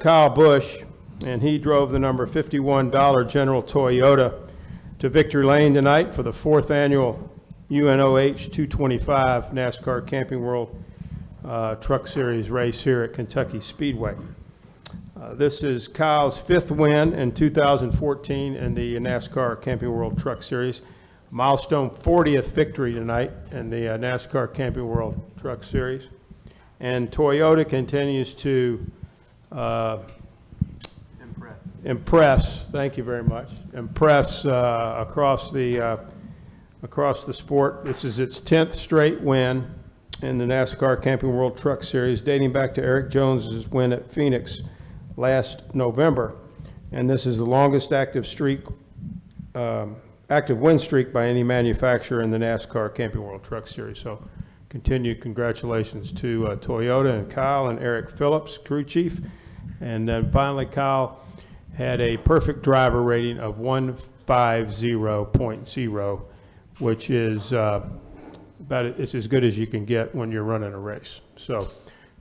Kyle Busch, and he drove the number 51 Dollar General Toyota to Victory Lane tonight for the fourth annual UNOH 225 NASCAR Camping World uh, Truck Series race here at Kentucky Speedway. Uh, This is Kyle's fifth win in 2014 in the NASCAR Camping World Truck Series. Milestone 40th victory tonight in the uh, NASCAR Camping World Truck Series. And Toyota continues to uh, impress, thank you very much, impress uh, across the, uh, across the sport. This is its 10th straight win in the NASCAR Camping World Truck Series, dating back to Erik Jones's win at Phoenix last November. And this is the longest active streak, um, active win streak by any manufacturer in the NASCAR Camping World Truck Series. So continued congratulations to uh, Toyota and Kyle and Eric Phillips, crew chief. And then finally, Kyle had a perfect driver rating of 150.0, which is uh, about, it's as good as you can get when you're running a race. So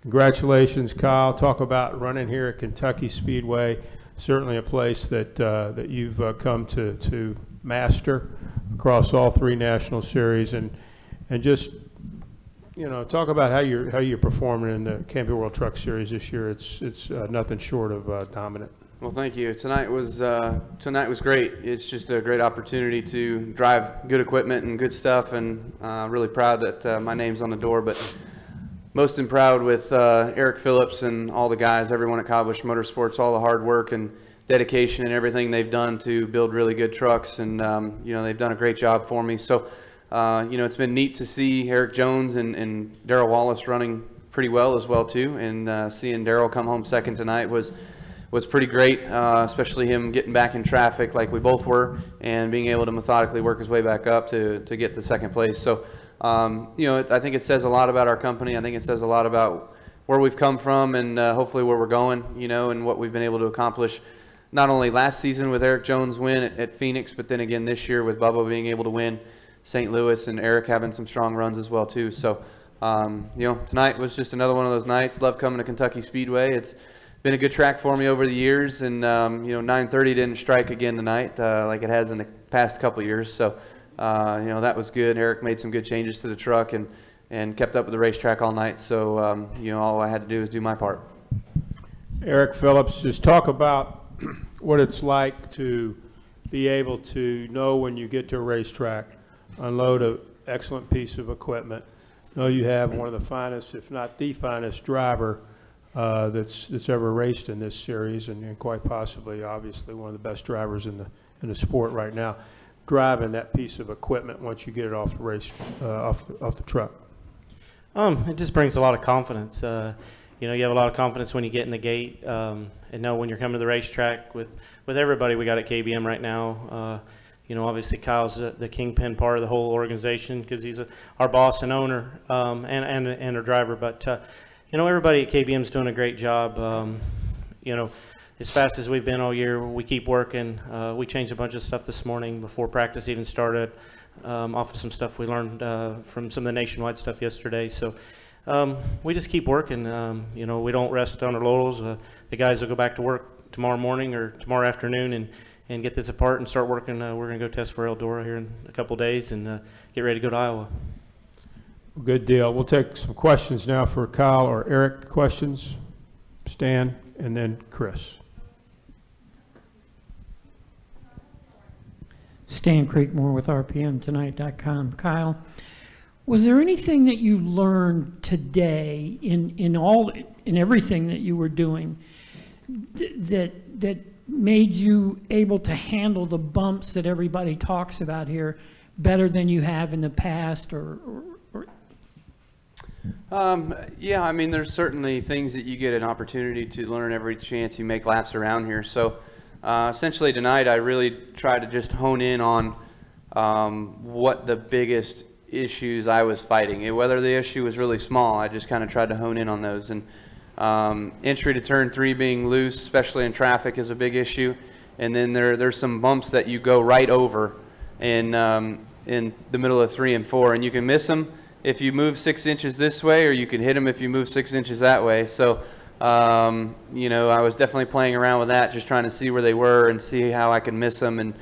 congratulations, Kyle. Talk about running here at Kentucky Speedway. Certainly a place that, uh, that you've uh, come to, to master across all three national series and, and just, you know, talk about how you're, how you're performing in the Camping World Truck Series this year. It's, it's uh, nothing short of uh, dominant. Well, thank you. Tonight was uh, tonight was great. It's just a great opportunity to drive good equipment and good stuff, and uh, really proud that uh, my name's on the door. But most am proud with uh, Eric Phillips and all the guys, everyone at Busch Motorsports, all the hard work and dedication and everything they've done to build really good trucks, and um, you know they've done a great job for me. So, uh, you know, it's been neat to see Erik Jones and, and Darrell Wallace running pretty well as well too, and uh, seeing Darrell come home second tonight was was pretty great, uh, especially him getting back in traffic like we both were, and being able to methodically work his way back up to, to get to second place. So, um, you know, I think it says a lot about our company. I think it says a lot about where we've come from and uh, hopefully where we're going, you know, and what we've been able to accomplish. Not only last season with Erik Jones win at, at Phoenix, but then again this year with Bubba being able to win St. Louis and Eric having some strong runs as well too. So, um, you know, tonight was just another one of those nights. Love coming to Kentucky Speedway. It's been a good track for me over the years, and um, you know 9:30 didn't strike again tonight uh, like it has in the past couple years. So uh, you know that was good. Eric made some good changes to the truck and and kept up with the racetrack all night. So um, you know all I had to do was do my part. Eric Phillips, just talk about what it's like to be able to know when you get to a racetrack, unload an excellent piece of equipment, know you have one of the finest, if not the finest driver uh, that's, that's ever raced in this series, and, and quite possibly, obviously, one of the best drivers in the, in the sport right now, driving that piece of equipment once you get it off the race, uh, off, the, off the truck. Um, it just brings a lot of confidence. Uh, you know, you have a lot of confidence when you get in the gate, um, and know when you're coming to the racetrack with, with everybody we got at KBM right now. Uh, you know, obviously Kyle's the, the kingpin part of the whole organization because he's a, our boss and owner um, and, and, and a driver. But, uh, you know, everybody at KBM is doing a great job. Um, you know, as fast as we've been all year, we keep working. Uh, we changed a bunch of stuff this morning before practice even started um, off of some stuff we learned uh, from some of the nationwide stuff yesterday. So um, we just keep working. Um, you know, we don't rest on our laurels. Uh, the guys will go back to work tomorrow morning or tomorrow afternoon and, and get this apart and start working. Uh, we're going to go test for Eldora here in a couple days and uh, get ready to go to Iowa. Good deal. We'll take some questions now for Kyle or Eric. Questions? Stan, and then Chris. Stan Creekmore with RPMTonight.com. Kyle, was there anything that you learned today in, in all in everything that you were doing th- that that made you able to handle the bumps that everybody talks about here better than you have in the past or, or, Um, yeah, I mean, there's certainly things that you get an opportunity to learn every chance you make laps around here. So, uh, essentially tonight, I really tried to just hone in on um, what the biggest issues I was fighting. Whether the issue was really small, I just kind of tried to hone in on those. And um, entry to turn three being loose, especially in traffic, is a big issue. And then there there's some bumps that you go right over in um, in the middle of three and four, and you can miss them if you move six inches this way, or you can hit them if you move six inches that way. So um, you know, I was definitely playing around with that, just trying to see where they were and see how I could miss them and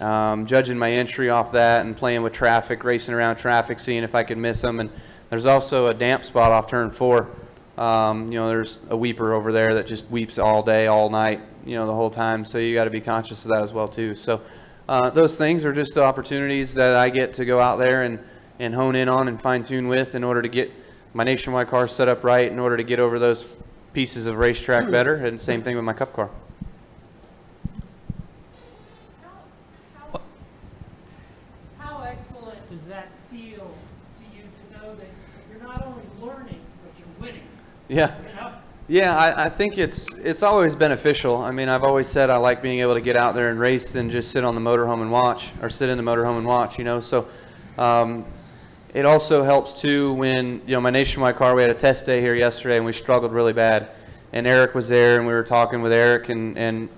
um, judging my entry off that and playing with traffic, racing around traffic, seeing if I could miss them. And there's also a damp spot off turn four. Um, you know, there's a weeper over there that just weeps all day, all night, you know, the whole time. So you got to be conscious of that as well too. So uh, those things are just the opportunities that I get to go out there and, and hone in on and fine tune with in order to get my nationwide car set up right, in order to get over those pieces of racetrack better. And same thing with my cup car. How excellent does that feel to you to know that you're not only learning, but you're winning, Yeah. Yeah, I, I think it's it's always beneficial. I mean, I've always said I like being able to get out there and race than just sit on the motorhome and watch, or sit in the motorhome and watch. You know, so um, it also helps too when you know my nationwide car. We had a test day here yesterday, and we struggled really bad. And Eric was there, and we were talking with Eric and and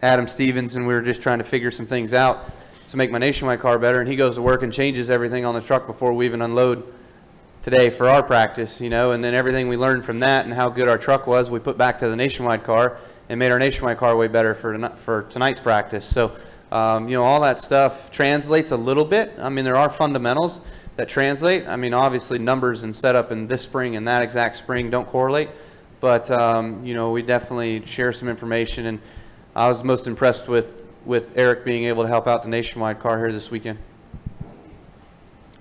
Adam Stevens, and we were just trying to figure some things out to make my nationwide car better. And he goes to work and changes everything on the truck before we even unload today for our practice, you know, and then everything we learned from that and how good our truck was, we put back to the nationwide car and made our nationwide car way better for for tonight's practice. So, um, you know, all that stuff translates a little bit. I mean, there are fundamentals that translate. I mean, obviously, numbers and setup in this spring and that exact spring don't correlate, but um, you know, we definitely share some information. And I was most impressed with with Eric being able to help out the nationwide car here this weekend.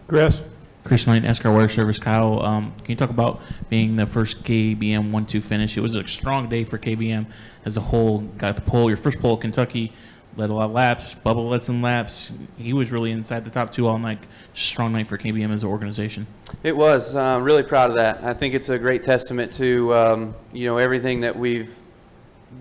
Chris? Chris Knight, NASCAR Wire Service. Kyle, um, can you talk about being the first KBM 1-2 finish? It was a strong day for KBM as a whole. Got the pole, your first pole at Kentucky, led a lot of laps. Bubba led some laps. He was really inside the top two all night. Strong night for KBM as an organization. It was. Uh, really proud of that. I think it's a great testament to um, you know everything that we've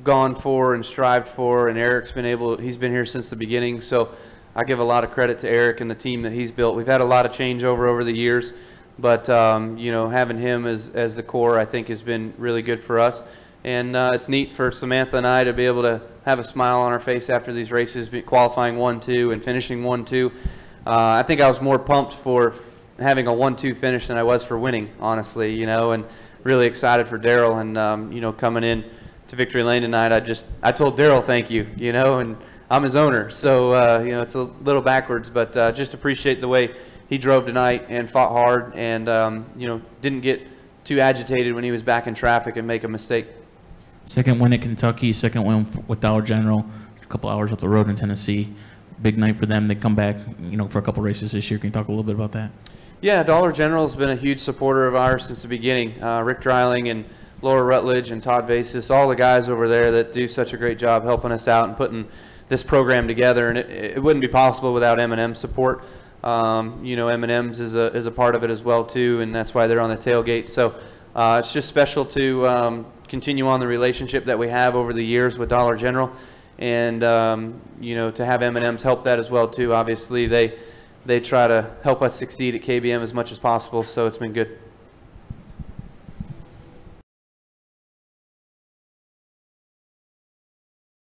gone for and strived for, and Eric's been able. He's been here since the beginning, so I give a lot of credit to Eric and the team that he's built. We've had a lot of changeover over the years, but um, you know having him as as the core, I think, has been really good for us. And uh, it's neat for Samantha and I to be able to have a smile on our face after these races, qualifying one, two, and finishing one, two. Uh, I think I was more pumped for having a one-two finish than I was for winning, honestly. You know, and really excited for Darrell and um, you know coming in to victory lane tonight. I just I told Darrell thank you. You know, and I'm his owner, so uh, you know it's a little backwards, but uh, just appreciate the way he drove tonight and fought hard, and um, you know didn't get too agitated when he was back in traffic and make a mistake. Second win at Kentucky, second win with Dollar General, a couple hours up the road in Tennessee. Big night for them. They come back, you know, for a couple races this year. Can you talk a little bit about that? Yeah, Dollar General has been a huge supporter of ours since the beginning. Uh, Rick Dreiling and Laura Rutledge and Todd Vasos, all the guys over there that do such a great job helping us out and putting this program together. And it, it wouldn't be possible without M&M support. Um, you know, M&M's is a, is a part of it as well too, and that's why they're on the tailgate. So uh, it's just special to um, continue on the relationship that we have over the years with Dollar General, and um, you know, to have M&M's help that as well too. Obviously, they they try to help us succeed at KBM as much as possible, so it's been good.